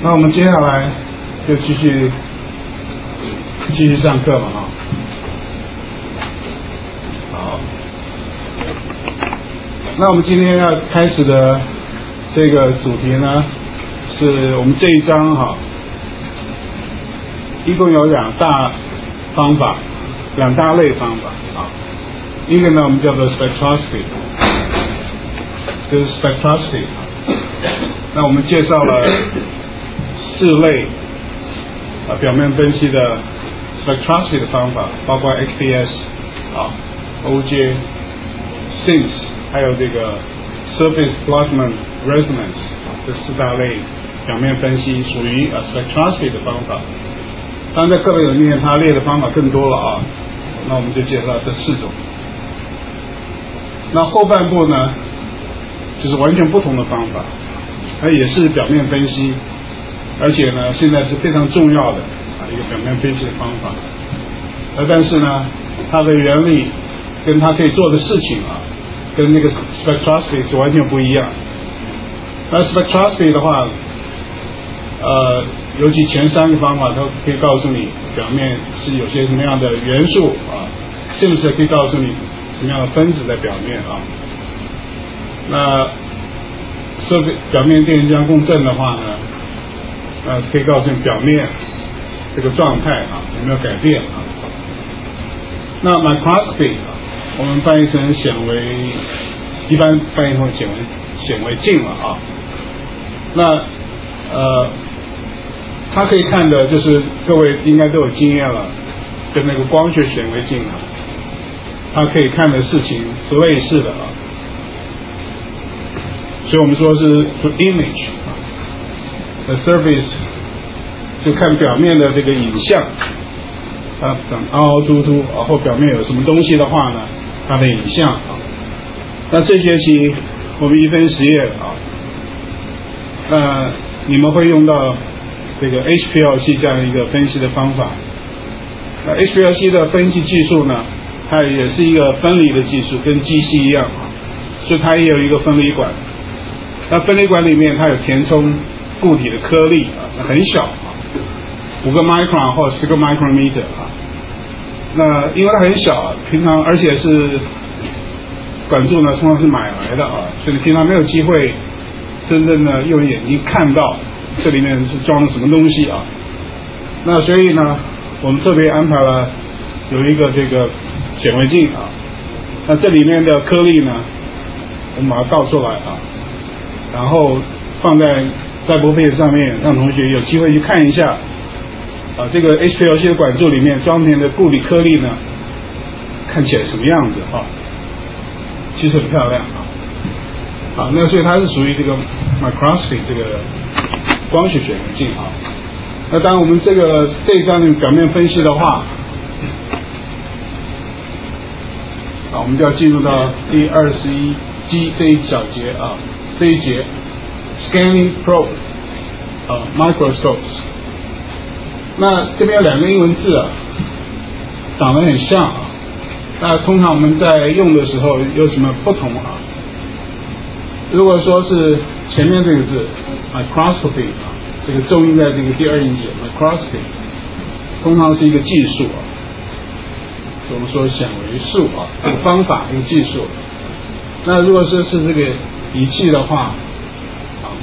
那我们接下来就继续继续上课了哈。好，那我们今天要开始的这个主题呢，是我们这一章哈，一共有两大方法，两大类方法啊。一个呢，我们叫做 spectroscopy，就是 spectroscopy。那我们介绍了四类啊表面分析的 spectroscopy 的方法，包括 XPS 啊、OJ、SIMS，还有这个 surface plasmon resonance 这四大类表面分析属于啊 spectroscopy 的方法。当然在课本里面它列的方法更多了啊，那我们就介绍这四种。那后半部呢，就是完全不同的方法，它也是表面分析，而且呢，现在是非常重要的啊一个表面分析的方法。呃，但是呢，它的原理跟它可以做的事情啊，跟那个 spectroscopy 是完全不一样。那 spectroscopy 的话，呃，尤其前三个方法都可以告诉你表面是有些什么样的元素啊，甚至可以告诉你？什么样的分子在表面啊？那设备表面电浆共振的话呢，呃，可以告诉你表面这个状态啊有没有改变啊？那 microscopy 我们翻译成显微，一般翻译成显微显微镜了啊。那呃，它可以看的就是各位应该都有经验了，跟那个光学显微镜啊。它可以看的事情是类似的啊，所以我们说是 image，the surface 就看表面的这个影像，啊，长凹凹凸凸然后表面有什么东西的话呢，它的影像啊。那这学期我们一分实验啊，那你们会用到这个 HPLC 这样一个分析的方法。那 HPLC 的分析技术呢？它也是一个分离的技术，跟机器一样啊，所以它也有一个分离管。那分离管里面它有填充固体的颗粒啊，很小啊，五个 micron 或十个 micrometer 啊。那因为它很小，平常而且是管柱呢，通常是买来的啊，所以平常没有机会真正的用眼睛看到这里面是装了什么东西啊。那所以呢，我们特别安排了有一个这个。显微镜啊，那这里面的颗粒呢，我们把它倒出来啊，然后放在在玻片上面，让同学有机会去看一下啊，这个 HPLC 的管柱里面装填的固体颗粒呢，看起来什么样子啊？其实很漂亮啊，啊，那所以它是属于这个 microscopy 这个光学显微镜啊。那当然我们这个这一张的表面分析的话。啊，我们就要进入到第二十一机这一小节啊，这一节 scanning probe 啊 microscopes。那这边有两个英文字啊，长得很像啊。那通常我们在用的时候有什么不同啊？如果说是前面这个字 microscopy 啊，这个重音在这个第二音节 microscopy，通常是一个技术啊。我们说显微术啊，这个方法，一个技术。那如果说是这个仪器的话，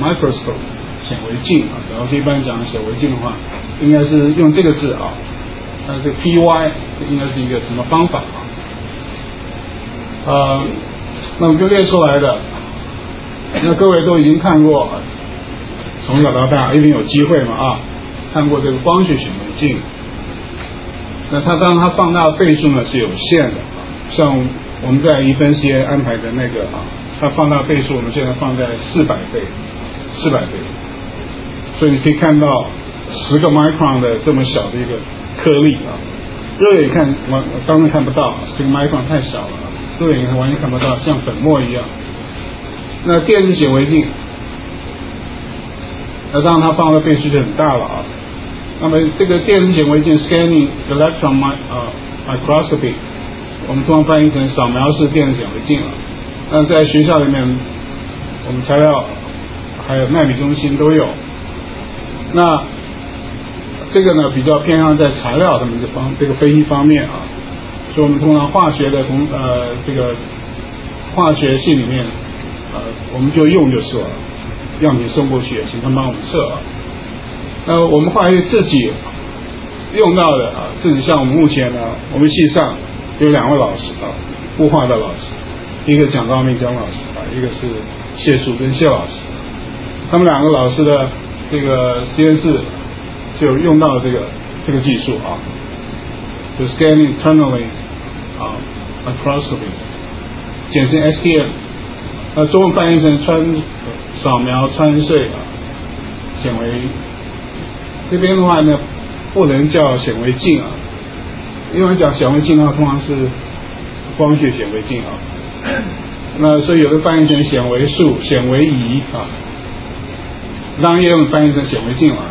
，microscope 显微镜啊，然后一般讲显微镜的话，应该是用这个字啊。那这个 P Y 应该是一个什么方法啊？呃，那我们就列出来的。那各位都已经看过，从小到大一定有机会嘛啊，看过这个光学显微镜。那它当然它放大倍数呢是有限的，像我们在一分实验安排的那个啊，它放大倍数我们现在放在四百倍，四百倍，所以你可以看到十个 micron 的这么小的一个颗粒啊，肉眼看完当然看不到，十个 micron 太小了，肉眼看完全看不到，像粉末一样。那电子显微镜，那当然它放大倍数就很大了啊。那么这个电子显微镜 （scanning electron microscopy），我们通常翻译成扫描式电子显微镜了。那在学校里面，我们材料还有纳米中心都有。那这个呢比较偏向在材料这么一个方这个分析方面啊，所以我们通常化学的同呃这个化学系里面呃我们就用就是了，样品送过去，请他帮我们测啊。那我们化学自己用到的啊，自己像我们目前呢，我们系上有两位老师啊，物化的老师，一个蒋道明蒋老师啊，一个是谢淑珍谢老师，他们两个老师的这个实验室就用到了这个这个技术啊，就 scanning internally 啊，microscopy，简称 STM，那中文翻译成穿扫描穿碎啊，显微。这边的话呢，不能叫显微镜啊，因为讲显微镜的话，通常是光学显微镜啊。那所以有的翻译成显微术、显微仪啊，当然也有翻译成显微镜了。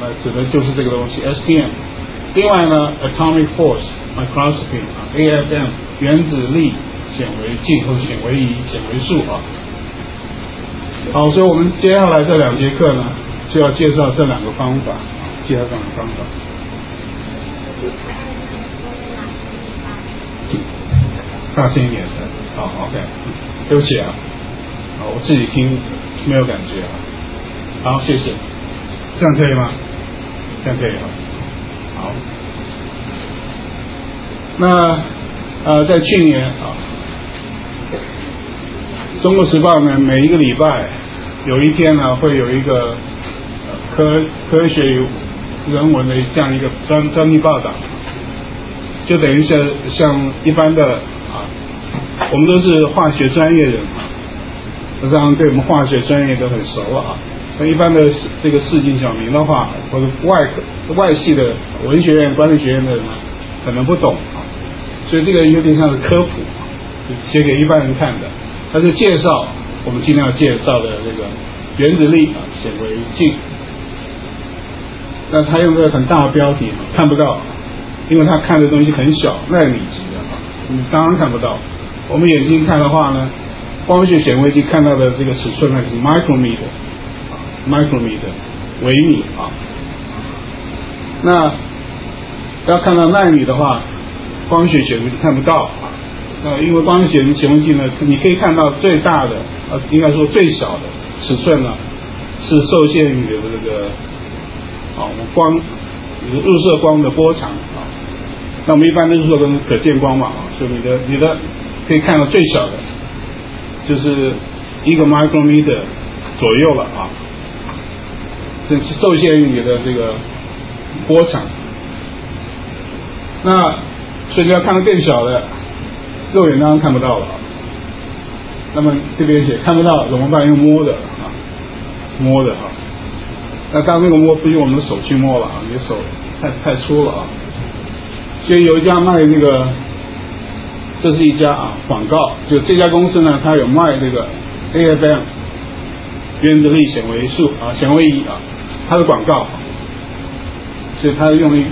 那指的就是这个东西，STM。另外呢，atomic force microscopy 啊，AFM 原子力显微镜或显微仪、显微术啊。好，所以我们接下来这两节课呢，就要介绍这两个方法。啊介绍这两个方法。大声一点，好，OK，对不起啊，啊，我自己听没有感觉啊，好，谢谢，这样可以吗？这样可以吗，好，那呃，在去年啊，《中国时报》呢，每一个礼拜有一天呢，会有一个科科学。人文的这样一个专专题报道，就等于是像一般的啊，我们都是化学专业人啊，实际上对我们化学专业都很熟了啊。那一般的这个市井小民的话，或者外科外系的文学院、管理学院的人可能不懂啊，所以这个有点像是科普，写给一般人看的。它是介绍我们今天要介绍的这个原子力啊显微镜。那他用个很大的标题看不到，因为他看的东西很小，纳米级的啊，你当然看不到。我们眼睛看的话呢，光学显微镜看到的这个尺寸呢是 micrometer micrometer，微米啊。那要看到纳米的话，光学显微镜看不到啊。那因为光学显微镜呢，你可以看到最大的，呃，应该说最小的尺寸呢，是受限于的这个。啊，我们光，入射光的波长啊，那我们一般的入射光可见光嘛啊，所以你的你的可以看到最小的，就是一个 micrometer 左右了啊，受限于你的这个波长。那所以你要看到更小的，肉眼当然看不到了。那么这边写看不到怎么办？用摸的啊，摸的啊。那当那个摸不用我们的手去摸了啊，你手太太粗了啊。所以有一家卖那个，这是一家啊广告，就这家公司呢，它有卖这个 AFM 原子力显微术啊显微仪啊，它的广告，所以它用一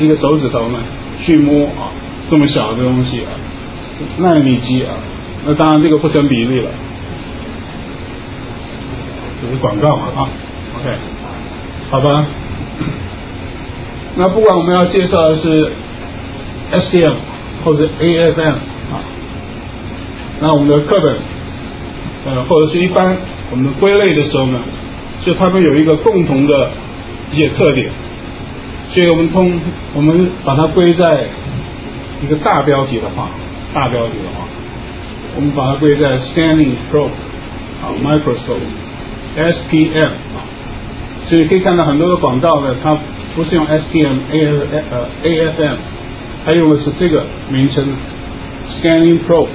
一个手指头呢去摸啊这么小的东西啊纳米级啊，那当然这个不成比例了，这是广告嘛啊。OK，好吧。那不管我们要介绍的是 STM 或者 AFM 啊，那我们的课本呃或者是一般我们归类的时候呢，就他们有一个共同的一些特点，所以我们通我们把它归在一个大标题的话，大标题的话，我们把它归在 Scanning Probe 啊 Microscope，SPM 啊。所以可以看到很多的广告呢，它不是用 SPM，A，呃 AFM，它用的是这个名称 Scanning Probe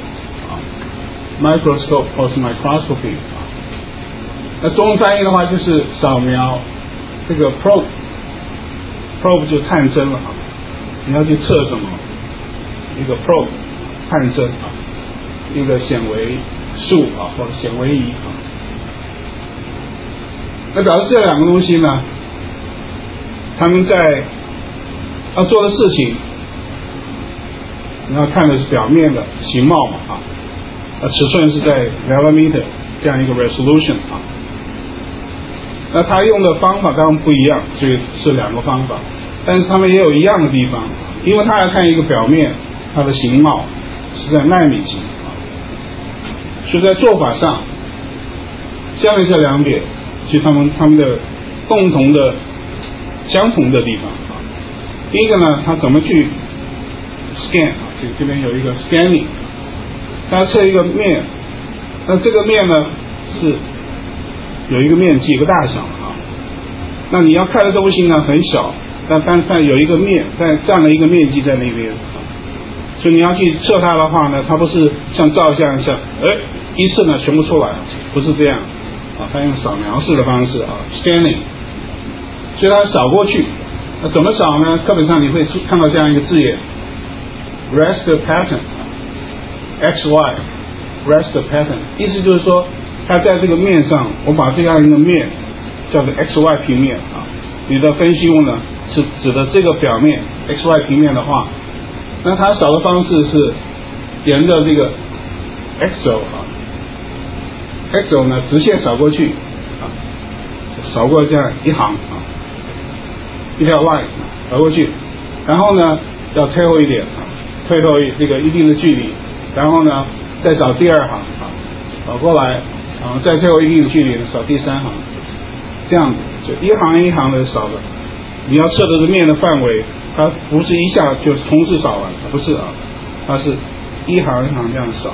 啊，Microscope 或是 Microscopy 啊。那中文翻译的话就是扫描这个 Probe，Probe 就探针了啊。你要去测什么？一个 Probe 探针啊，一个显微术啊或者显微仪啊。那表示这两个东西呢，他们在要做的事情，你要看的是表面的形貌嘛啊，呃尺寸是在 millimeter 这样一个 resolution 啊，那他用的方法当然不一样，所以是两个方法，但是他们也有一样的地方，因为他要看一个表面，它的形貌是在纳米级，所以在做法上，下面这两点，其实他们他们的共同的相同的地方啊，第一个呢，他怎么去 scan，啊这这边有一个 scanning，他测一个面，那这个面呢是。有一个面积，一个大小啊，那你要看的东西呢很小，但但但有一个面，但占了一个面积在那边，所以你要去测它的话呢，它不是像照相一样，哎，一次呢全部出来，不是这样啊，它用扫描式的方式啊，scanning，所以它扫过去，那怎么扫呢？课本上你会看到这样一个字眼，rest pattern，x y，rest pattern，意思就是说。它在这个面上，我把这样一个面叫做 x y 平面啊。你的分析物呢是指的这个表面 x y 平面的话，那它扫的方式是沿着这个 x 轴啊，x 轴呢直线扫过去啊，扫过这样一行啊，一条 line 扫过去，然后呢要退后一点啊，退后一这个一定的距离，然后呢再扫第二行啊，扫过来。啊，在最后一定距离扫第三行，这样子就一行一行的扫的。你要测的是面的范围，它不是一下就同时扫完，不是啊，它是一行一行这样扫。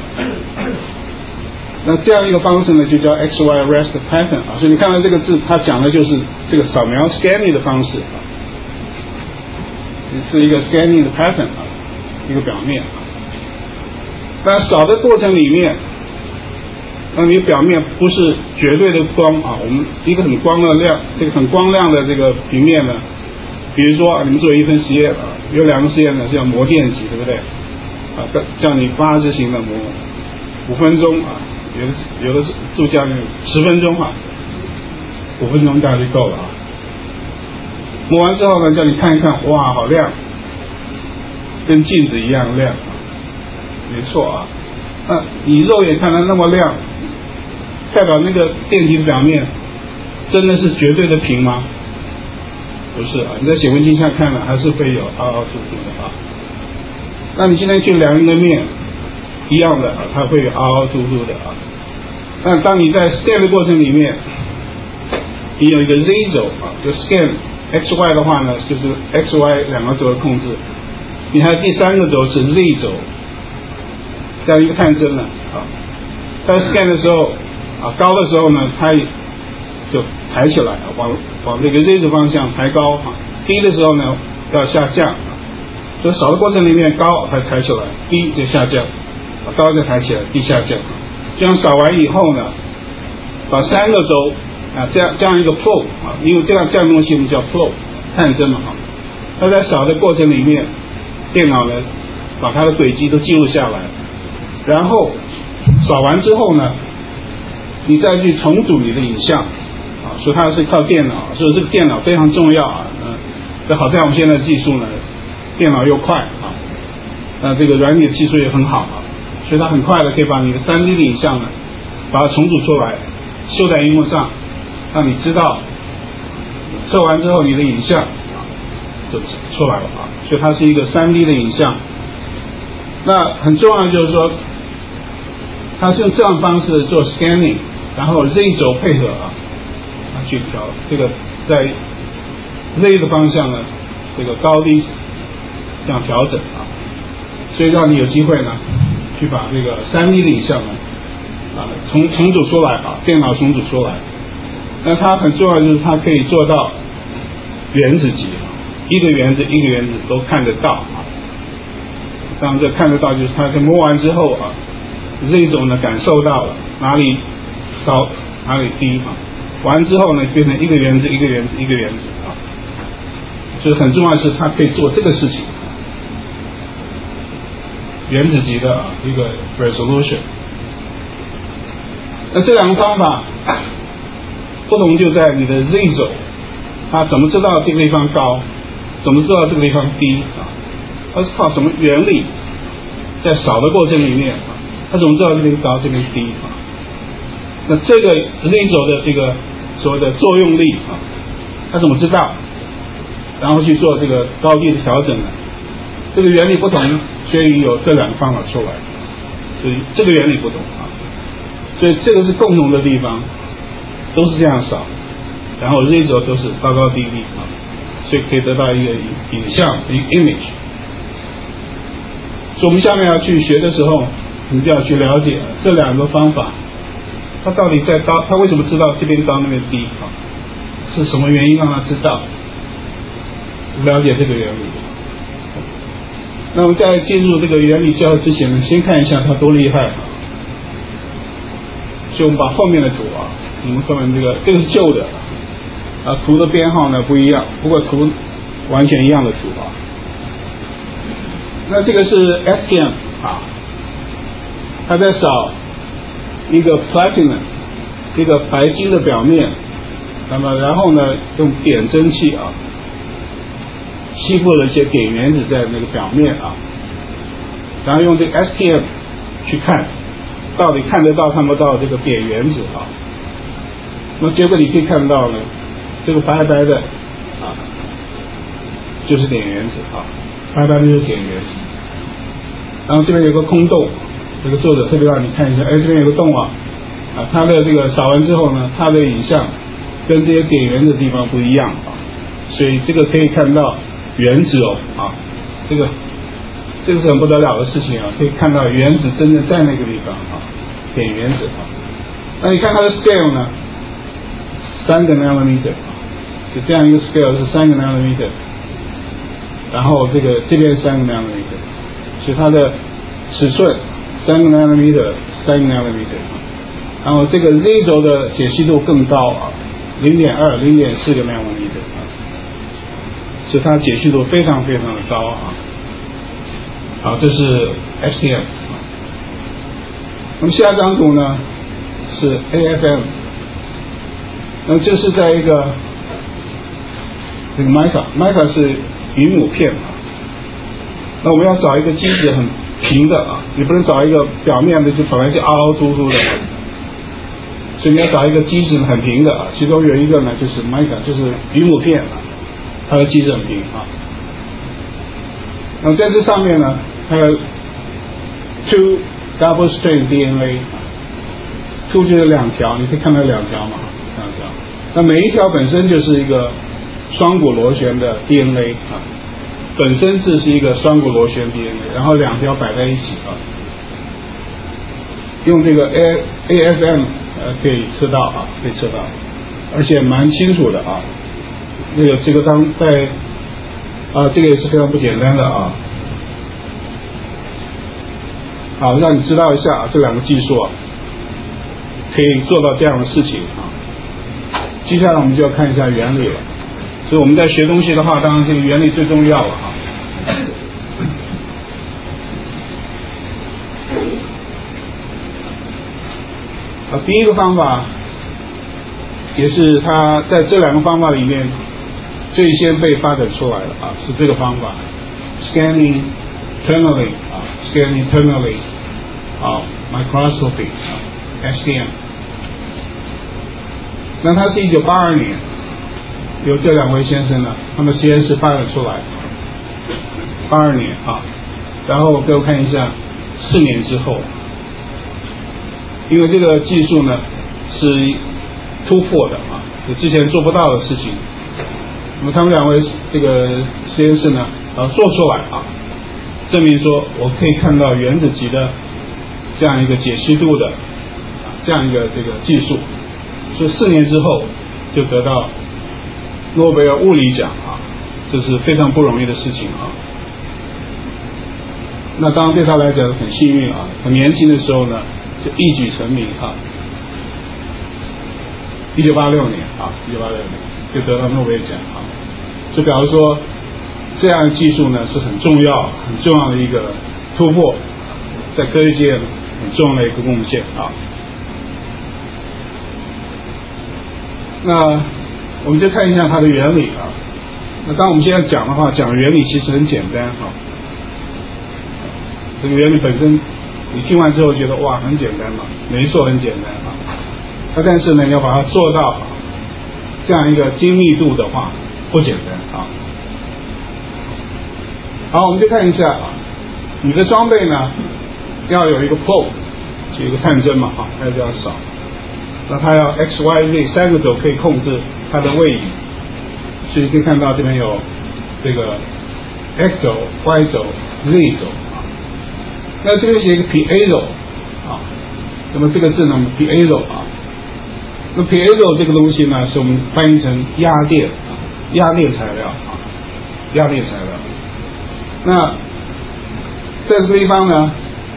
那这样一个方式呢，就叫 X Y Rest Pattern 啊。所以你看到这个字，它讲的就是这个扫描 scanning 的方式啊，是一个 scanning 的 pattern 啊，一个表面。那扫的过程里面。那你表面不是绝对的光啊，我们一个很光的亮，这个很光亮的这个平面呢，比如说你们做一份实验啊，有两个实验呢是要磨电极，对不对？啊，叫你八字形的磨五分钟啊，有的有的助教呢十分钟啊，五分钟这样就够了啊。磨完之后呢，叫你看一看，哇，好亮，跟镜子一样亮，没错啊。那你肉眼看它那么亮。代表那个电极表面真的是绝对的平吗？不是啊，你在显微镜下看了还是会有凹凹凸凸的啊。那你现在去量一个面，一样的啊，它会有凹凹凸凸的啊。那当你在 scan 的过程里面，你有一个 z 轴啊，就 scan x y 的话呢，就是 x y 两个轴的控制。你还有第三个轴是 z 轴，这样一个探针了啊。在 scan 的时候。啊，高的时候呢，它就抬起来，往往这个 Z 方向抬高啊；低的时候呢，要下降啊。就扫的过程里面，高它抬起来，低就下降，高再抬起来，低下降。这样扫完以后呢，把三个轴啊，这样这样一个 flow 啊，因为这样这样东西我们叫 flow 探针嘛哈。它在扫的过程里面，电脑呢把它的轨迹都记录下来，然后扫完之后呢。你再去重组你的影像，啊，所以它是靠电脑，所以这个电脑非常重要啊，嗯，那好在我们现在技术呢，电脑又快啊，那这个软体的技术也很好啊，所以它很快的可以把你的三 D 的影像呢，把它重组出来，秀在荧幕上，让你知道测完之后你的影像啊就出来了啊，所以它是一个三 D 的影像，那很重要的就是说，它是用这样方式做 scanning。然后 Z 轴配合啊，去调这个在 Z 的方向呢，这个高低这样调整啊，所以让你有机会呢，去把这个三 D 的影像呢啊重重组出来啊，电脑重组出来。那它很重要就是它可以做到原子级啊，一个原子一个原子都看得到啊。当这看得到就是它在摸完之后啊，Z 轴呢感受到了哪里。高哪里低啊？完之后呢，变成一个原子一个原子一个原子啊。所以很重要的是，它可以做这个事情，原子级的啊一个 resolution。那这两个方法不同就在你的 Z 轴，它怎么知道这个地方高，怎么知道这个地方低啊？它是靠什么原理？在扫的过程里面，它怎么知道这边高这边低？那这个 Z 轴的这个所谓的作用力啊，他怎么知道？然后去做这个高低的调整呢？这个原理不同，所以有这两个方法出来，所以这个原理不同啊，所以这个是共同的地方，都是这样扫，然后 Z 轴都是高高低低啊，所以可以得到一个影影像一个 image。所以我们下面要去学的时候，你就要去了解这两个方法，他到底在高，他为什么知道这边高那边低啊？是什么原因让他知道？了解这个原理。那么在进入这个原理教之前呢，先看一下他多厉害。所以我们把后面的图啊，我们后面这个这个是旧的啊，图的编号呢不一样，不过图完全一样的图啊。那这个是 STM 啊，它在扫一个 platinum 这个白金的表面，那么然后呢用点针器啊。吸附了一些碘原子在那个表面啊，然后用这个 STM 去看，到底看得到看不到这个碘原子啊？那么结果你可以看到呢，这个白白的啊，就是碘原子啊，白白的就是碘原子。然后这边有个空洞，这个作者特别让你看一下，哎，这边有个洞啊，啊，它的这个扫完之后呢，它的影像跟这些碘原子的地方不一样啊，所以这个可以看到。原子哦啊，这个这个是很不得了的事情啊，可以看到原子真的在那个地方啊，点原子啊。那你看它的 scale 呢？三个 nanometer 啊，是这样一个 scale 是三个 nanometer，然后这个这边三个 nanometer，所以它的尺寸三个 nanometer，三个 nanometer，然后这个 Z 轴的解析度更高啊，零点二、零点四个 nanometer。所以它解析度非常非常的高啊，好，这是 STM。那么下一张图呢是 AFM，那这是在一个这个 mica，mica 是云母片啊。那我们要找一个机子很平的啊，你不能找一个表面的就本来就凹凹凸凸的，所以你要找一个基质很平的啊。其中有一个呢就是 mica，就是云母片啊。它的基质很平啊，那么在这上面呢，还有 two double strand DNA，two 就是两条，你可以看到两条嘛，两条。那每一条本身就是一个双股螺旋的 DNA 啊，本身这是一个双股螺旋 DNA，然后两条摆在一起啊，用这个 A AFM 呃可以测到啊，可以测到，而且蛮清楚的啊。那个这个当在啊，这个也是非常不简单的啊。好，让你知道一下这两个技术啊，可以做到这样的事情啊。接下来我们就要看一下原理了。所以我们在学东西的话，当然这个原理最重要了啊。啊，第一个方法也是它在这两个方法里面。最先被发展出来的啊，是这个方法，scanning internally 啊，scanning internally 啊，microscopy 啊，STM。那它是一九八二年由这两位先生呢，他们实验室发展出来，八二年啊，然后给我看一下，四年之后，因为这个技术呢是突破的啊，是之前做不到的事情。那么他们两位这个实验室呢，呃，做出来啊，证明说我可以看到原子级的这样一个解析度的这样一个这个技术，所以四年之后就得到诺贝尔物理奖啊，这是非常不容易的事情啊。那当然对他来讲很幸运啊，很年轻的时候呢就一举成名啊。一九八六年啊，一九八六年就得到诺贝尔奖啊。就表示说，这样的技术呢是很重要、很重要的一个突破，在科学界很重要的一个贡献啊。那我们就看一下它的原理啊。那当我们现在讲的话，讲原理其实很简单啊。这个原理本身，你听完之后觉得哇很简单嘛，没错，很简单啊。那但是呢，你要把它做到这样一个精密度的话，不简单啊。好，我们就看一下啊，你的装备呢要有一个 probe，就一个探针嘛啊，要这样扫。那它要 x y z 三个轴可以控制它的位移，所以可以看到这边有这个 x 轴、y 轴、z 轴啊。那这边写一个 piezo 啊，那么这个字呢，piezo 啊，那 piezo 这个东西呢，是我们翻译成压电，压电材料啊，压电材料。那在这个地方呢，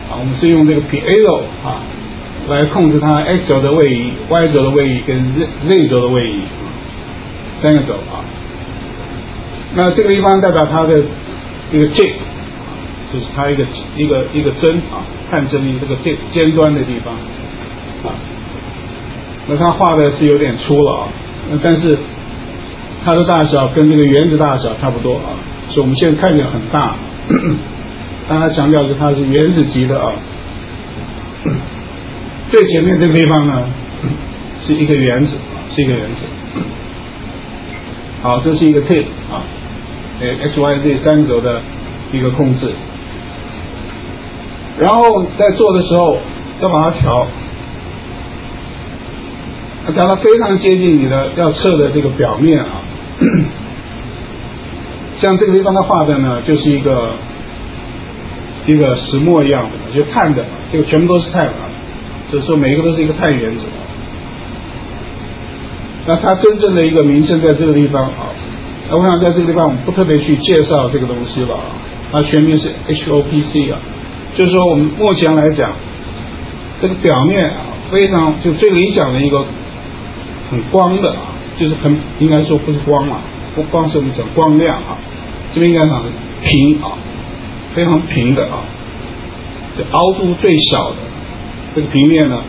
啊，我们是用这个 piezo 啊。来控制它 x 轴的位移、y 轴的位移跟 z z 轴的位移，三个轴啊。那这个地方代表它的一个 j，就是它一个一个一个针啊，探针的这个尖尖端的地方啊。那它画的是有点粗了啊，那但是它的大小跟这个原子大小差不多啊，所以我们现在看起来很大。大家强调是它是原子级的啊。最前面这个地方呢，是一个原子啊，是一个原子。好，这是一个 tape 啊，呃，x y z 三轴的一个控制。然后在做的时候要把它调，调到非常接近你的要测的这个表面啊。像这个地方它画的呢，就是一个一个石墨一样的，就碳的，这个全部都是碳啊。就是说，每一个都是一个碳原子。那它真正的一个名称在这个地方啊。那我想在这个地方，我们不特别去介绍这个东西了啊。它全名是 HOPC 啊。就是说，我们目前来讲，这个表面啊，非常就最理想的一个很光的啊，就是很应该说不是光啊，不光是我们讲光亮啊，这边应该讲平啊，非常平的啊，这凹度最小的。这个平面呢，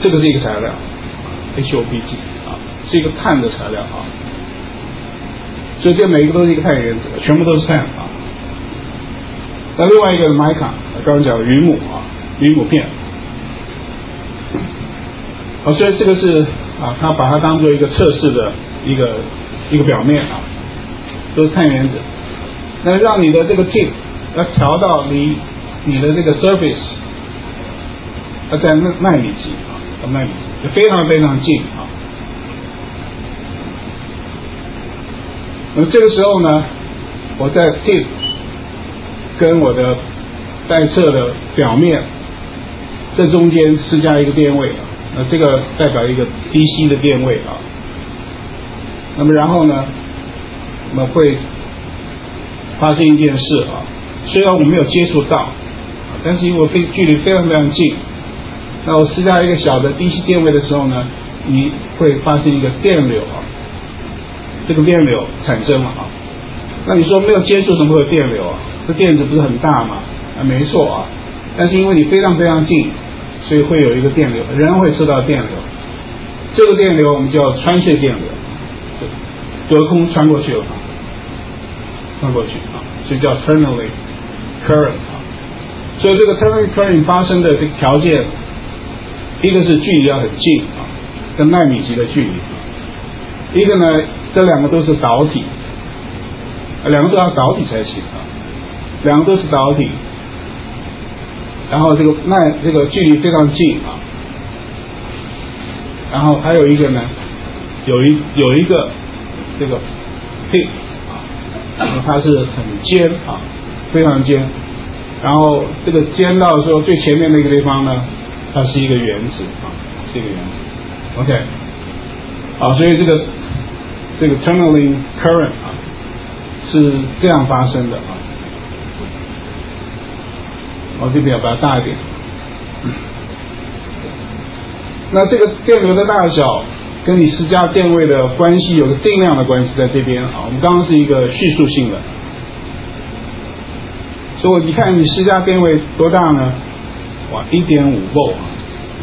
这个是一个材料，HOPG 啊，是一个碳的材料啊，所以这每一个都是一个碳原子，全部都是碳啊。那另外一个是 mica，刚刚讲的云母啊，云母片。啊，所以这个是啊，它把它当做一个测试的一个一个表面啊，都是碳原子。那让你的这个 tip 要调到离你的这个 surface。它在纳纳米级啊，到纳米级非常非常近啊。那么这个时候呢，我在 tip 跟我的带测的表面这中间施加一个电位啊，那这个代表一个 DC 的电位啊。那么然后呢，我们会发生一件事啊，虽然我没有接触到，但是因为非距离非常非常近。那我施加一个小的 DC 电位的时候呢，你会发生一个电流啊，这个电流产生了啊。那你说没有接触怎么会有电流啊？这电子不是很大吗？啊，没错啊。但是因为你非常非常近，所以会有一个电流，人会受到电流。这个电流我们叫穿穴电流，隔空穿过去了，穿过去啊，所以叫 tunneling current 啊。所以这个 tunneling current 发生的这个条件。一个是距离要很近啊，跟纳米级的距离；一个呢，这两个都是导体，两个都要导体才行。啊，两个都是导体，然后这个那这个距离非常近。啊，然后还有一个呢，有一有一个这个 P 啊，它是很尖啊，非常尖，然后这个尖到说最前面那个地方呢。它是一个原子啊，是一个原子，OK，啊，所以这个这个 tunneling current 啊是这样发生的啊，我这边要把它大一点。那这个电流的大小跟你施加电位的关系有个定量的关系在这边啊，我们刚刚是一个叙述性的，所以你看你施加电位多大呢？哇，一点五伏，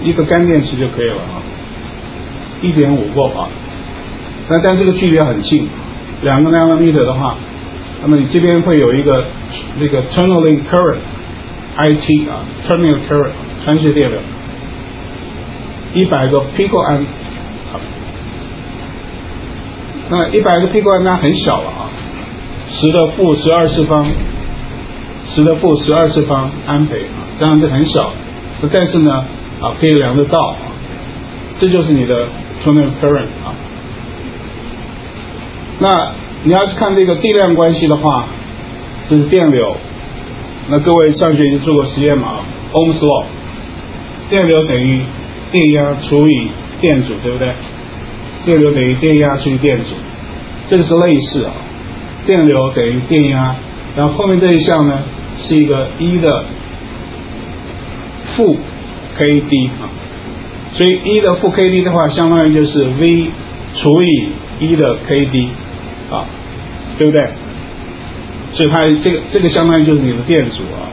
一个干电池就可以了啊，一点五伏啊。那但这个距离很近，两个 nanometer 的话，那么你这边会有一个那个 tunneling current，IT 啊，tunneling current 穿穴电流，一百个 pico 安，那一百个 p 管那很小了啊，十的负十二次方，十的负十二次方安培当然这很小，但是呢啊可以量得到啊，这就是你的充电 current 啊。那你要是看这个地量关系的话，这是电流。那各位上学期做过实验嘛？Ohm's law，电流等于电压除以电阻，对不对？电流等于电压除以电阻，这个是类似啊。电流等于电压，然后后面这一项呢是一个一的负 kd 啊，所以一的负 kd 的话，相当于就是 V 除以一的 kd 啊，对不对？所以它这个这个相当于就是你的电阻啊，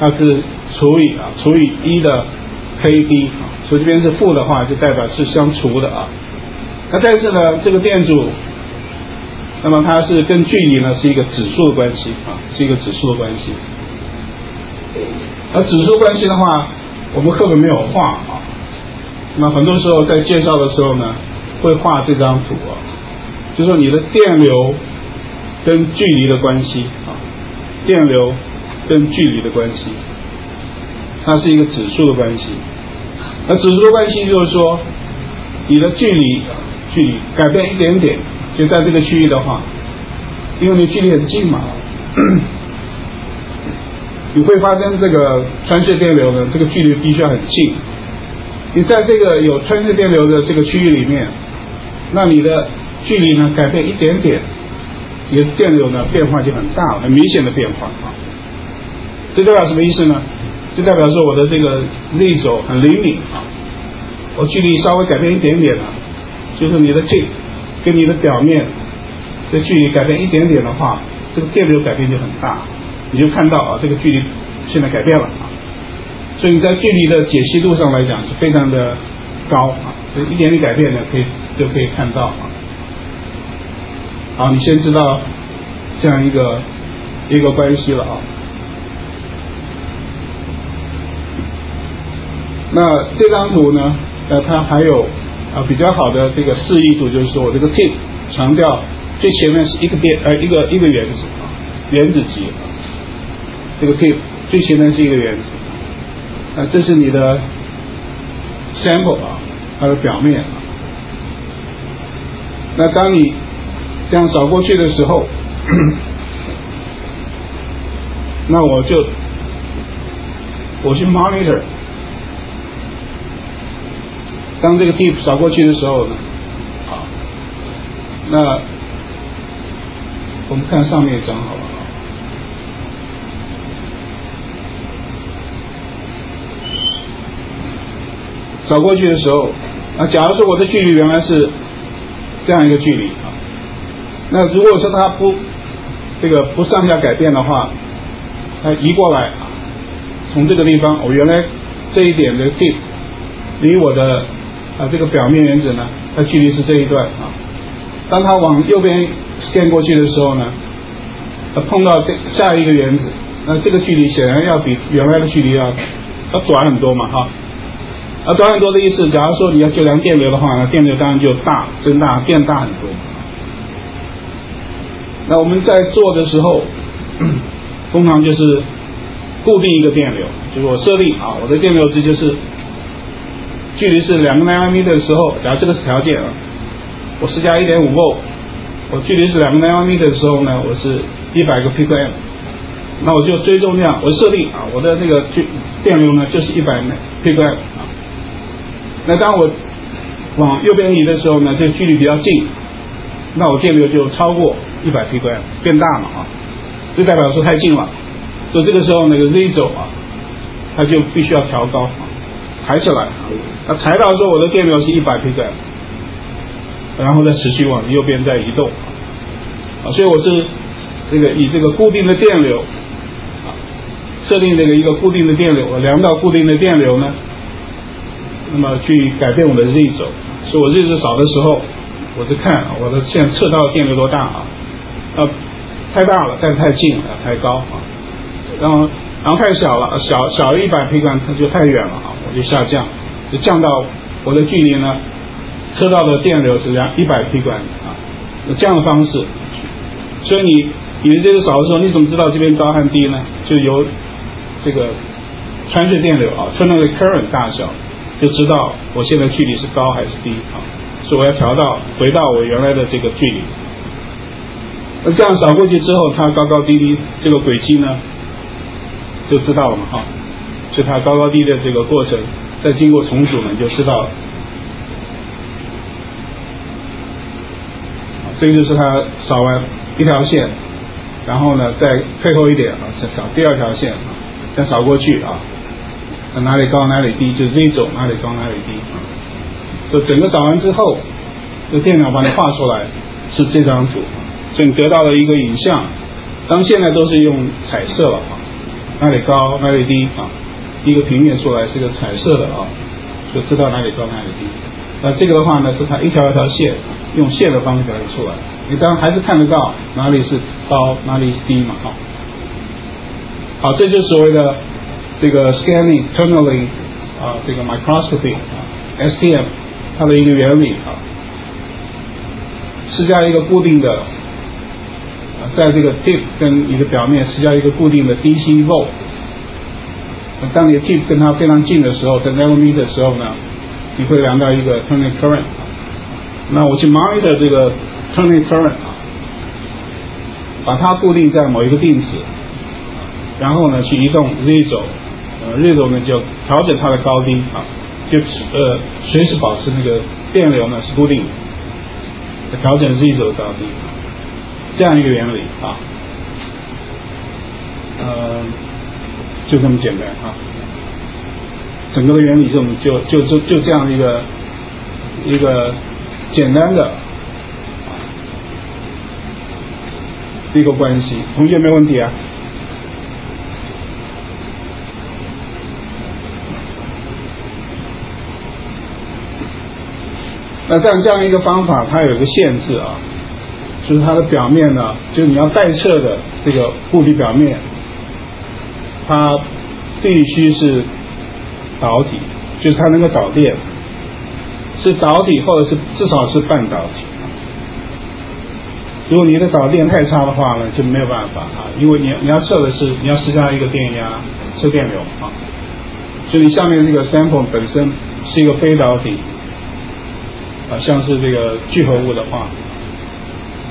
它是除以啊除以一的 kd 啊，所以这边是负的话，就代表是相除的啊。那但是呢，这个电阻，那么它是跟距离呢是一个指数的关系啊，是一个指数的关系。而指数关系的话，我们课本没有画啊。那很多时候在介绍的时候呢，会画这张图啊，就说你的电流跟距离的关系啊，电流跟距离的关系，它是一个指数的关系。那指数的关系就是说，你的距离。距离改变一点点，就在这个区域的话，因为你距离很近嘛，你会发生这个穿射电流呢这个距离必须要很近。你在这个有穿射电流的这个区域里面，那你的距离呢改变一点点，你的电流呢变化就很大，很明显的变化啊。这代表什么意思呢？就代表说我的这个力轴很灵敏啊，我距离稍微改变一点点呢。就是你的镜跟你的表面的距离改变一点点的话，这个电流改变就很大，你就看到啊，这个距离现在改变了啊，所以你在距离的解析度上来讲是非常的高啊，这一点点改变呢可以就可以看到啊。好，你先知道这样一个一个关系了啊。那这张图呢，呃，它还有。啊，比较好的这个示意图就是说我这个 t 强调最前面是一个电呃一个一个原子啊原子级，这个 tip 最前面是一个原子，啊这是你的 sample 啊它的表面，那当你这样扫过去的时候，那我就我去 monitor。当这个 tip 扫过去的时候呢，好，那我们看上面一张好了，扫过去的时候，啊，假如说我的距离原来是这样一个距离啊，那如果说它不这个不上下改变的话，它移过来，从这个地方，我原来这一点的距离我的啊，这个表面原子呢，它距离是这一段啊。当它往右边线过去的时候呢，它碰到这下一个原子，那这个距离显然要比原来的距离要要短很多嘛，哈。短很多的意思，假如说你要就量电流的话，那电流当然就大，增大，变大很多。那我们在做的时候，通常就是固定一个电流，就是我设定啊，我的电流值就是。距离是两个纳米的时候，假如这个是条件啊，我施加一点五 V，我距离是两个纳米的时候呢，我是一百个 ppm，那我就追踪量，我设定啊，我的那个电电流呢就是一百 ppm 啊。那当我往右边移的时候呢，这距离比较近，那我电流就超过一百 ppm，变大了啊，就代表说太近了，所以这个时候那个 z 轴啊，它就必须要调高。抬起来，那抬到说我的电流是一百 p 克，然后再持续往右边再移动，啊，所以我是这个以这个固定的电流，设定这个一个固定的电流，我量到固定的电流呢，那么去改变我的 z 轴，所以我 z 轴少的时候，我就看我的现在测到的电流多大啊，啊，太大了，但是太近了，太高啊，然后然后太小了，小小于一百 p 管它就太远了啊。我就下降，就降到我的距离呢，测到的电流是两一百 p 管啊，这样的方式。所以你你的这个扫的时候，你怎么知道这边高和低呢？就由这个穿越电流啊，穿那个 current 大小，就知道我现在距离是高还是低啊。所以我要调到回到我原来的这个距离。那这样扫过去之后，它高高低低这个轨迹呢，就知道了嘛哈。就它高高低的这个过程，再经过重组呢，就知道了。这个就是它扫完一条线，然后呢再退后一点啊，再扫第二条线，再扫过去啊，哪里高哪里低，就 Z 轴哪里高哪里低啊。就整个找完之后，这电脑把你画出来是这张图，所以你得到了一个影像。当现在都是用彩色了啊，哪里高哪里低啊，一个平面出来是个彩色的啊，就知道哪里高哪里低。那这个的话呢，是它一条一条线，用线的方式表现出来。你当然还是看得到哪里是高哪里是低嘛哈。好，这就是所谓的这个 scanning tunneling 啊，这个 microscopy 啊，STM。它的一个原理啊，施加一个固定的，在这个 tip 跟你的表面施加一个固定的 DC volt。当你的 tip 跟它非常近的时候，在 nanometer 的时候呢，你会量到一个 turning current。那我去 monitor 这个 turning current，把它固定在某一个定值，然后呢去移动 z 轴，呃 z 轴呢就调整它的高低啊。就呃，随时保持那个电流呢是固定的，调整 Z 轴高低，这样一个原理啊，呃，就这么简单啊，整个的原理就就就就就这样一个一个简单的一个关系，同学没问题啊？那这样这样一个方法，它有一个限制啊，就是它的表面呢，就是你要带测的这个物体表面，它必须是导体，就是它能够导电，是导体或者是至少是半导体。如果你的导电太差的话呢，就没有办法啊，因为你你要测的是你要施加一个电压，测电流啊，所以下面这个 sample 本身是一个非导体。啊，像是这个聚合物的话，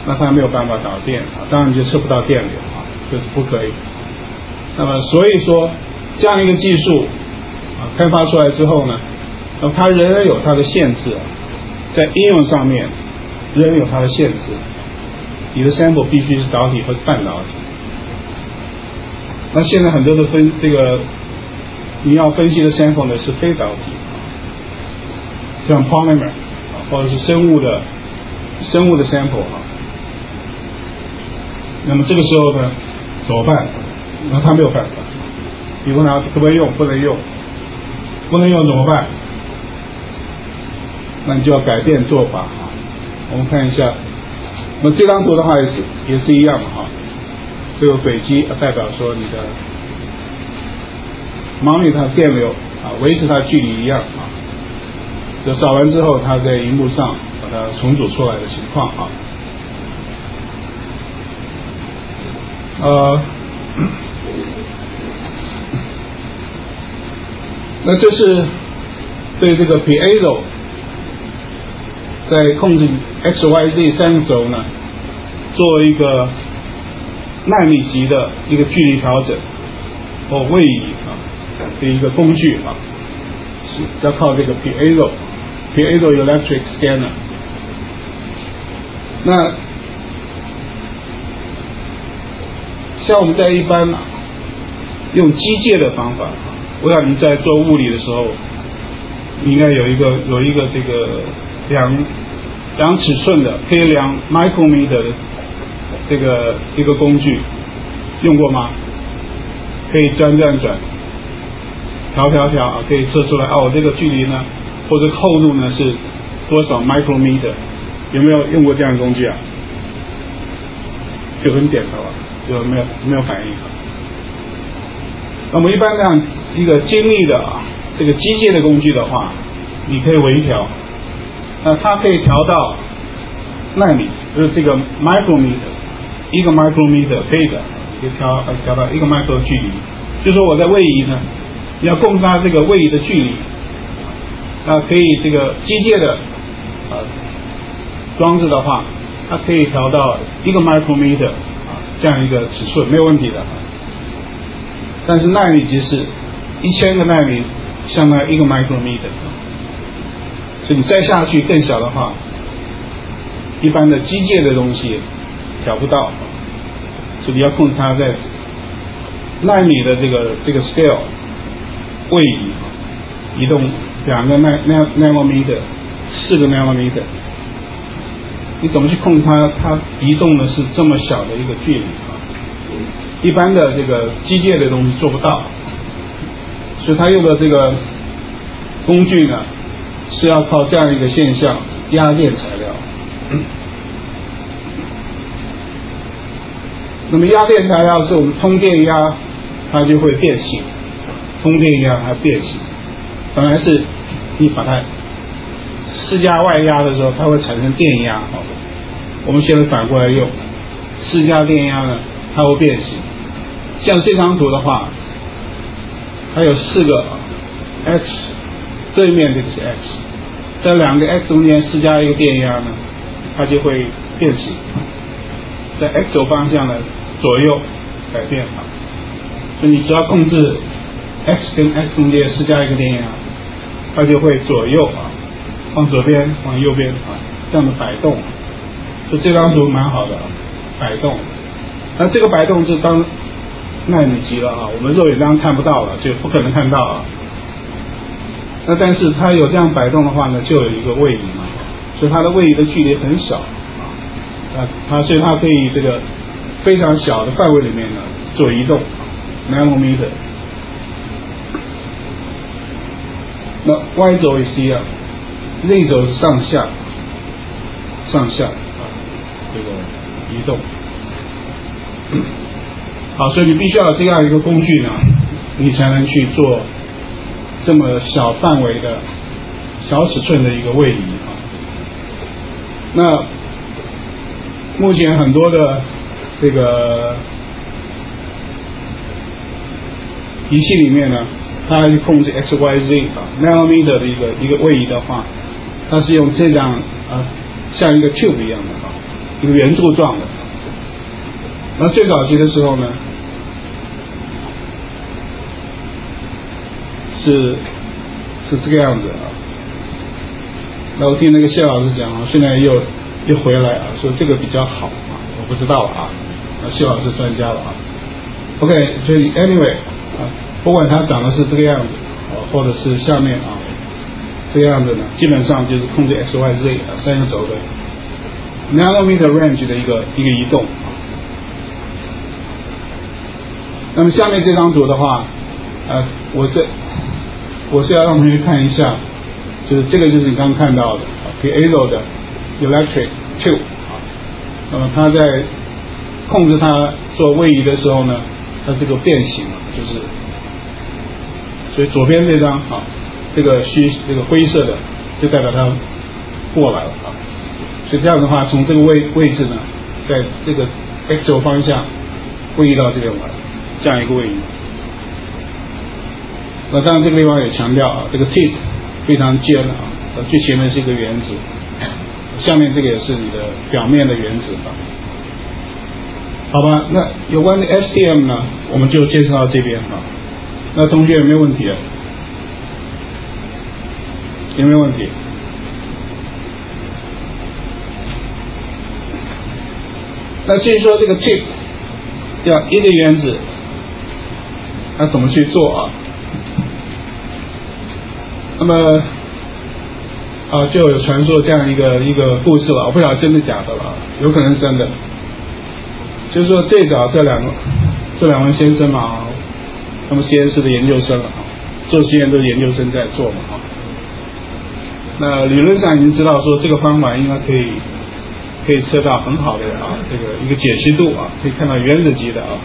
那它没有办法导电啊，当然就测不到电流啊，就是不可以。那么所以说，这样一个技术啊开发出来之后呢，那么它仍然有它的限制，在应用上面仍然有它的限制。你的 sample 必须是导体和半导体。那现在很多的分这个你要分析的 sample 呢是非导体，像 polymer。或者是生物的生物的 sample 啊，那么这个时候呢，怎么办？那他没有办法。比如拿不可以用？不能用，不能用怎么办？那你就要改变做法啊。我们看一下，那这张图的话也是也是一样的哈。这个轨迹代表说你的毛里它电流啊，维持它距离一样啊。就扫完之后，它在荧幕上把它重组出来的情况啊，呃，那这是对这个 piezo 在控制 x y z 三轴呢，做一个纳米级的一个距离调整或位移啊的一个工具啊，是要靠这个 piezo。Piezoelectric scanner，那像我们在一般用机械的方法，我想你在做物理的时候，你应该有一个有一个这个量量尺寸的，可以量 micrometer 的这个一个工具，用过吗？可以转转转，调调调啊，可以测出来啊，我这个距离呢？或者厚度呢是多少 micrometer？有没有用过这样的工具啊？有人点头啊，有没有没有反应？那么一般这样一个精密的啊，这个机械的工具的话，你可以微调，那它可以调到纳米，就是这个 micrometer，一个 micrometer 可以的，可以调调到一个 micro 距离。就说我在位移呢，要控制它这个位移的距离，啊，可以这个机械的啊装置的话，它可以调到一个 micrometer 啊这样一个尺寸没有问题的。但是纳米级是一千个纳米，相当于一个 micrometer，所以你再下去更小的话，一般的机械的东西调不到，所以你要控制它在。纳米的这个这个 scale 位移移动两个 n 那 nanometer 四个奈瓦米的你怎么去控它？它移动的是这么小的一个距离啊，一般的这个机械的东西做不到，所以它用的这个工具呢是要靠这样一个现象压电材料。那么压电材料是我们通电压。它就会变形，通电压它变形，本来是你把它施加外压的时候，它会产生电压，我们现在反过来用，施加电压呢，它会变形。像这张图的话，它有四个 x，对面这个是 x，在两个 x 中间施加一个电压呢，它就会变形，在 x 轴方向的左右改变啊。所以你只要控制 x 跟 x 中间施加一个电压，它就会左右啊，往左边往右边啊这样的摆动。所以这张图蛮好的，摆动。那这个摆动是当纳米级了啊，我们肉眼当然看不到了，就不可能看到啊。那但是它有这样摆动的话呢，就有一个位移嘛，所以它的位移的距离很小啊，啊，它所以它可以这个非常小的范围里面呢做移动。nanometer，那 Y 轴也是一样，Z 轴是上下，上下啊，这个移动。好，所以你必须要有这样一个工具呢，你才能去做这么小范围的小尺寸的一个位移啊。那目前很多的这个。仪器里面呢，它去控制 x y z 啊，nanometer 的一个一个位移的话，它是用这样啊，像一个 tube 一样的啊，一个圆柱状的。那最早期的时候呢，是是这个样子啊。那我听那个谢老师讲啊，现在又又回来啊，说这个比较好啊，我不知道啊，那谢老师专家了啊。OK，所以 anyway。不管它长得是这个样子，啊，或者是下面啊这个样子呢，基本上就是控制 x y z 啊三个轴的 nanometer range 的一个一个移动。那么下面这张图的话，呃，我是我是要让同学看一下，就是这个就是你刚刚看到的 piezo 的 electric tube 啊，那么它在控制它做位移的时候呢，它这个变形。就是，所以左边这张啊，这个虚这个灰色的，就代表它过来了啊。所以这样的话，从这个位位置呢，在这个 x 轴方向位移到这边来，这样一个位移。那当然这个地方也强调啊，这个 tip 非常尖啊，最前面是一个原子，下面这个也是你的表面的原子啊。好吧，那有关的 STM 呢，我们就介绍到这边啊。那同学有没有问题啊？有没有问题？那至于说这个 tip 要一个原子，那怎么去做啊？那么啊，就有传说这样一个一个故事了，我不晓得真的假的了，有可能是真的。就是说，最早这两个这两位先生嘛，他们实验室的研究生啊，做实验都是研究生在做嘛啊。那理论上已经知道说这个方法应该可以可以测到很好的啊这个一个解析度啊，可以看到原子级的啊。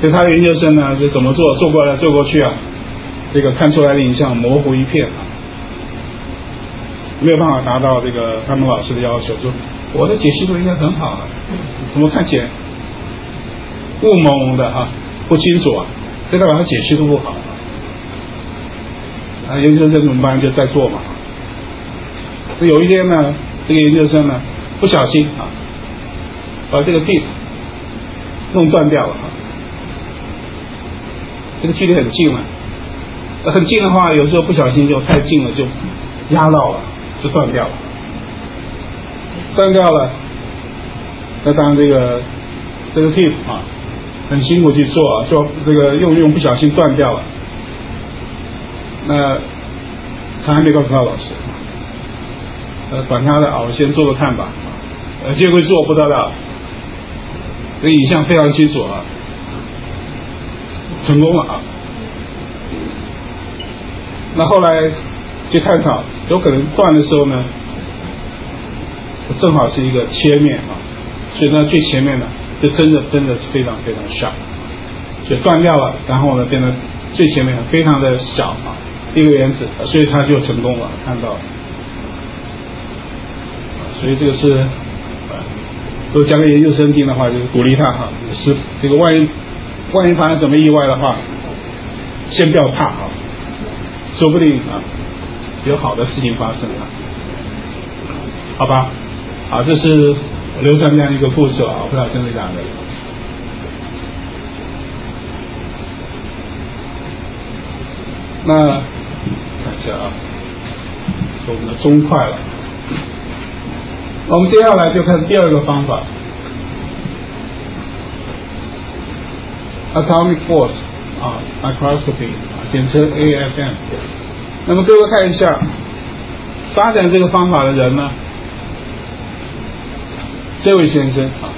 所以他的研究生呢，就怎么做？做过来做过去啊，这个看出来的影像模糊一片啊。没有办法达到这个他们老师的要求，说我的解析度应该很好啊，怎么看起来雾蒙蒙的哈，不清楚啊，这代表他解析度不好啊。研究生怎么办？就在做嘛。有一天呢，这个研究生呢不小心啊，把这个 tip 弄断掉了啊，这个距离很近了。很近的话，有时候不小心就太近了，就压到了，就断掉了。断掉了，那当然这个这个 tip 啊，很辛苦去做啊，做这个用用不小心断掉了。那他还没告诉他老师，呃，管他的啊，我先做做看吧。呃，结果做不得了，这影像非常清楚啊，成功了啊。那后来就探讨，有可能断的时候呢，正好是一个切面啊，所以呢最前面呢就真的真的是非常非常小，就断掉了，然后呢变得最前面非常的小啊一个原子，所以它就成功了，看到，所以这个是，如果交给研究生听的话，就是鼓励他哈，是这个万一万一发生什么意外的话，先不要怕啊。说不定啊，有好的事情发生啊，好吧，好，这是流传这样一个故事啊，不知道真的假的。那看一下啊，是我们的中快了。我们接下来就看第二个方法，atomic force 啊，microscopy。简称 AFM。那么各位看一下，发展这个方法的人呢？这位先生啊，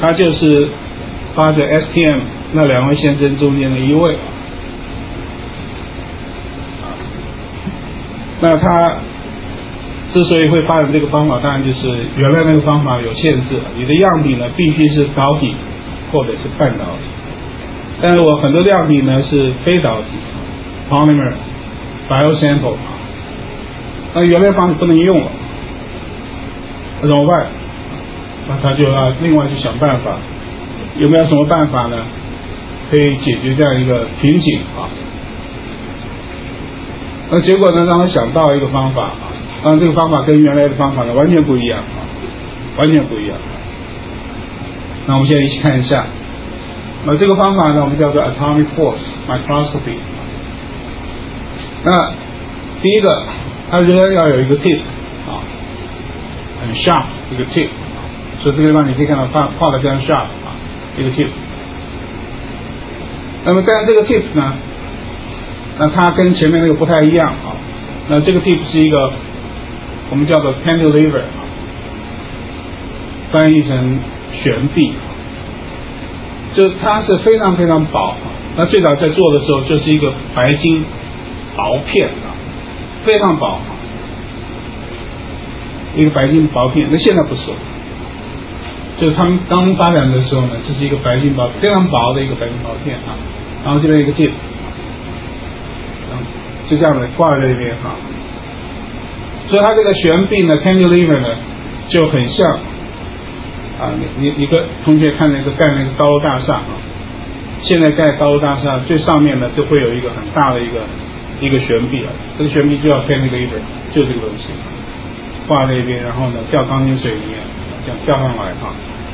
他就是发展 STM 那两位先生中间的一位。那他之所以会发展这个方法，当然就是原来那个方法有限制，你的样品呢必须是导体或者是半导体。但是我很多样品呢是非导体。Polymer biosample，那原来方法不能用了，那怎么办？那他就要另外去想办法，有没有什么办法呢？可以解决这样一个瓶颈啊？那结果呢，让他想到一个方法啊，当然这个方法跟原来的方法呢完全不一样啊，完全不一样。那我们现在一起看一下，那这个方法呢，我们叫做 atomic force microscopy。那第一个，它仍然要有一个 tip 啊，很 sharp 一个 tip，所以这个地方你可以看到画画的非常 sharp 啊，一个 tip。那么但是这个 tip 呢，那它跟前面那个不太一样啊。那这个 tip 是一个我们叫做 cantilever 啊，翻译成悬臂，就是它是非常非常薄。那最早在做的时候就是一个白金。薄片啊，非常薄，一个白金薄片。那现在不是，就是他们刚发展的时候呢，这是一个白金薄，非常薄的一个白金薄片啊。然后这边一个镜，就这样的挂在这边哈。所以它这个悬臂呢，cantilever 呢，就很像啊，你你一个同学看那个盖那个高楼大厦啊，现在盖高楼大厦最上面呢，就会有一个很大的一个。一个悬臂啊，这个悬臂就要配那个一本，就这个东西，挂在那边，然后呢吊钢筋水泥，这样吊上来哈，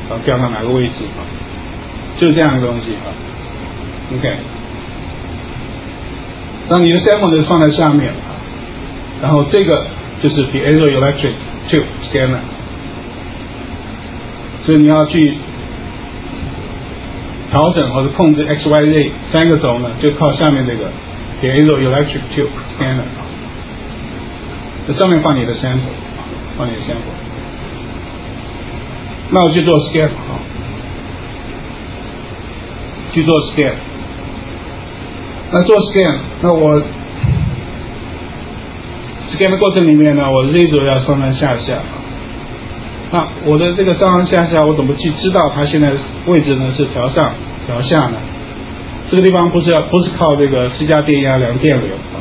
然后吊到哪个位置啊？就这样的东西啊。OK，当你的 sample 就放在下面啊，然后这个就是 piezoelectric tube scanner，所以你要去调整或者控制 X、Y、Z 三个轴呢，就靠下面这个。Piezoelectric tube scanner，这上面放你的 sample，放你的 sample，那我去做 scan 啊，去做 scan，那做 scan，那我 scan 的过程里面呢，我 Z 轴要上上下下啊，那我的这个上上下下，我怎么去知道它现在位置呢？是调上调下呢？这个地方不是要不是靠这个施加电压量电流啊，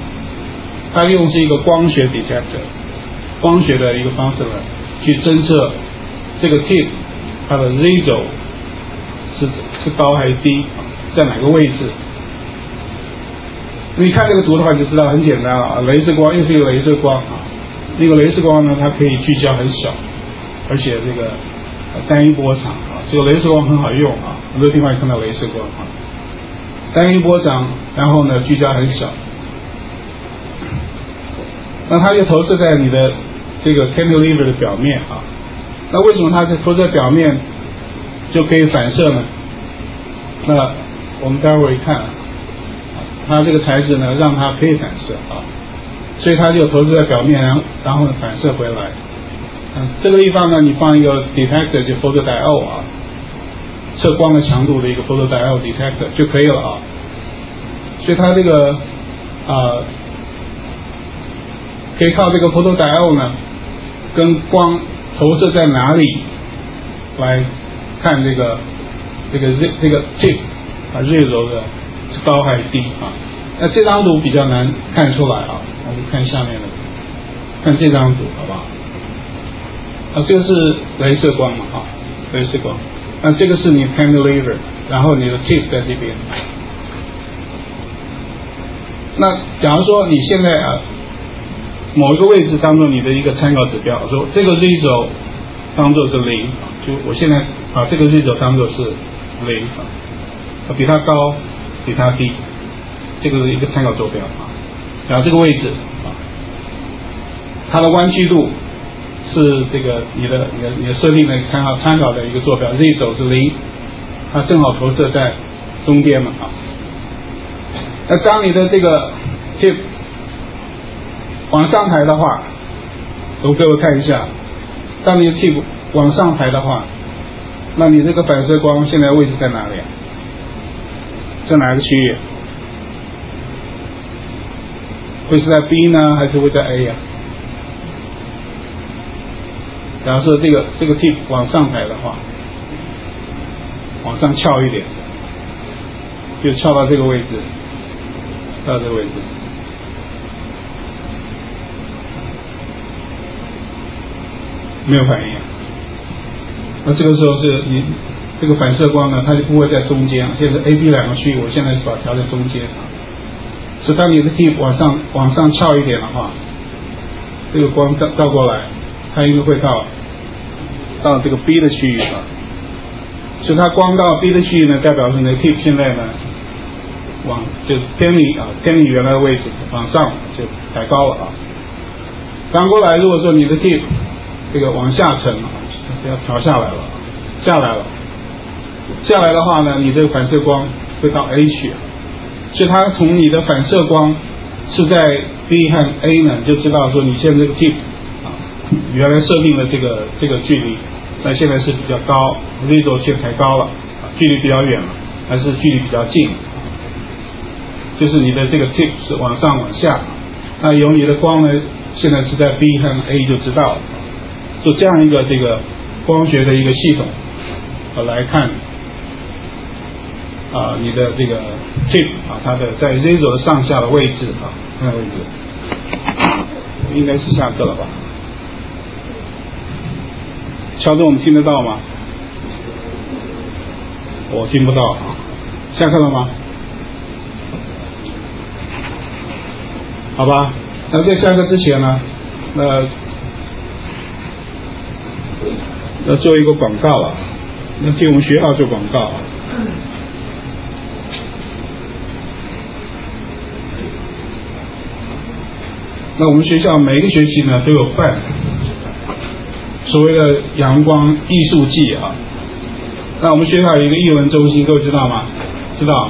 它用是一个光学 detector，光学的一个方式呢，去侦测这个 tip 它的 z 轴是是高还是低，在哪个位置。你看这个图的话就知道很简单了啊，镭射光又是一个镭射光啊，那个镭射光呢，它可以聚焦很小，而且这个单一波长啊，这个镭射光很好用啊，很多地方也看到镭射光啊，单一波长，然后呢聚焦很小。那它就投射在你的这个 cantilever 的表面啊。那为什么它在投射表面就可以反射呢？那我们待会儿一看，它这个材质呢，让它可以反射啊，所以它就投射在表面，然后然后呢反射回来。嗯，这个地方呢，你放一个 detector 就 photodiode 啊，测光的强度的一个 photodiode detector 就可以了啊。所以它这个啊。可以靠这个 photodiode 呢，跟光投射在哪里来看这个这个 z 这个 tip 啊 z 轴的是高还是低啊？那这张图比较难看出来啊，我们看下面的，看这张图好不好？啊，这个是镭射光嘛啊，镭射光。那这个是你 cantilever，然后你的 tip 在这边。那假如说你现在啊。某一个位置当做你的一个参考指标，说这个 z 轴当做是零，就我现在把这个 z 轴当做是零，啊，比它高，比它低，这个是一个参考坐标啊。然后这个位置啊，它的弯曲度是这个你的你的你的设定的参考参考的一个坐标，z 轴是零，它正好投射在中间嘛啊。那当你的这个 tip 往上抬的话，我给我看一下，当你的屁股往上抬的话，那你这个反射光现在位置在哪里？在哪个区域？会是在 B 呢，还是会在 A 呀？假如说这个这个 tip 往上抬的话，往上翘一点，就翘到这个位置，到这个位置。没有反应，那这个时候是你这个反射光呢，它就不会在中间。现在 A、B 两个区域，我现在是把它调在中间啊。所以当你的 tip 往上往上翘一点的话，这个光照照过来，它应该会到到这个 B 的区域啊。所以它光到 B 的区域呢，代表是你的 tip 现在呢往就偏离啊，偏离原来的位置往上就抬高了啊。反过来，如果说你的 tip 这个往下沉啊，要调下来了，下来了，下来的话呢，你这个反射光会到 A 去，所以它从你的反射光是在 B 和 A 呢，就知道说你现在这个 tip 啊，原来设定的这个这个距离，那现在是比较高，Z 轴线抬高了，距离比较远了，还是距离比较近，就是你的这个 tip 是往上往下，那由你的光呢，现在是在 B 和 A 就知道了。就这样一个这个光学的一个系统呃来看啊，你的这个 tip 啊，它的在 z 轴的上下的位置啊，那个位置，应该是下课了吧？敲钟我们听得到吗？我听不到啊。下课了吗？好吧，那在下课之前呢，那那。要做一个广告啊，要替我们学校做广告啊。那我们学校每一个学期呢都有办所谓的阳光艺术季啊。那我们学校有一个艺文中心，各位知道吗？知道。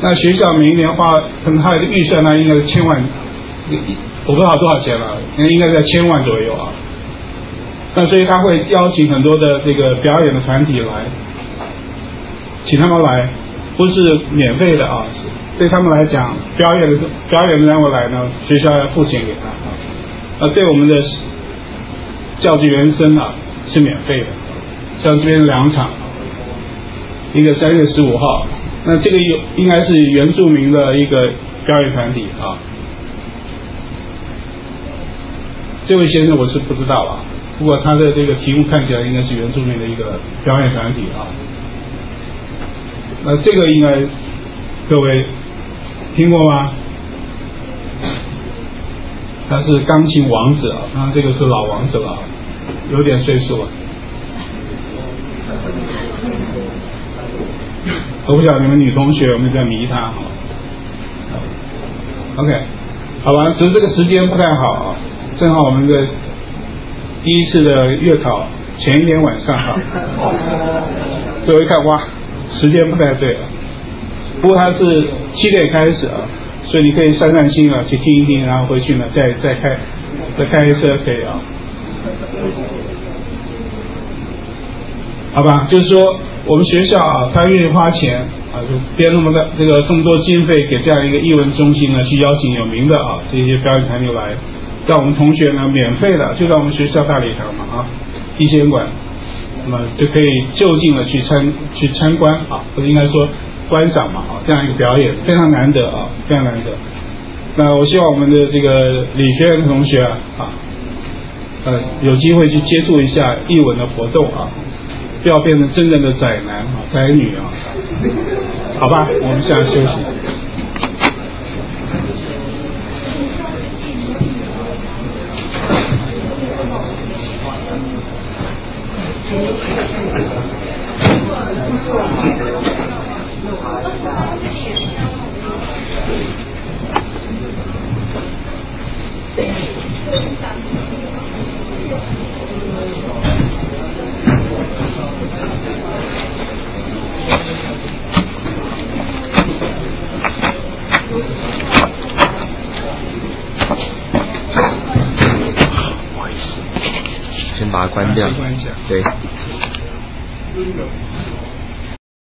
那学校每一年花，可能它的预算呢应该是千万，我不知道多少钱了，应该在千万左右啊。那所以他会邀请很多的这个表演的团体来，请他们来，不是免费的啊，对他们来讲，表演的表演的人物来呢，学校要付钱给他啊。那对我们的教职员生啊是免费的，像这边两场，一个三月十五号，那这个有应该是原住民的一个表演团体啊。这位先生我是不知道了，不过他的这个题目看起来应该是原住民的一个表演团体啊。那这个应该各位听过吗？他是钢琴王子啊，他这个是老王子了，有点岁数了。我不晓得你们女同学有没有在迷他？OK，好吧，只是这个时间不太好啊，正好我们的第一次的月考前一天晚上哈，最后一看哇，时间不太对了。不过他是七点开始啊。所以你可以散散心啊，去听一听，然后回去呢，再再开再开车可以啊，好吧？就是说我们学校啊，他愿意花钱啊，就编那么大这个这么多经费给这样一个艺文中心呢，去邀请有名的啊这些表演团体来，让我们同学呢免费的就在我们学校大礼堂嘛啊，一仙馆，那么就可以就近的去参去参观啊，或者应该说。观赏嘛，啊，这样一个表演非常难得啊，非常难得。那我希望我们的这个李学仁同学啊，啊，呃，有机会去接触一下译文的活动啊，不要变成真正的宅男啊，宅女啊，好吧，我们现在休息。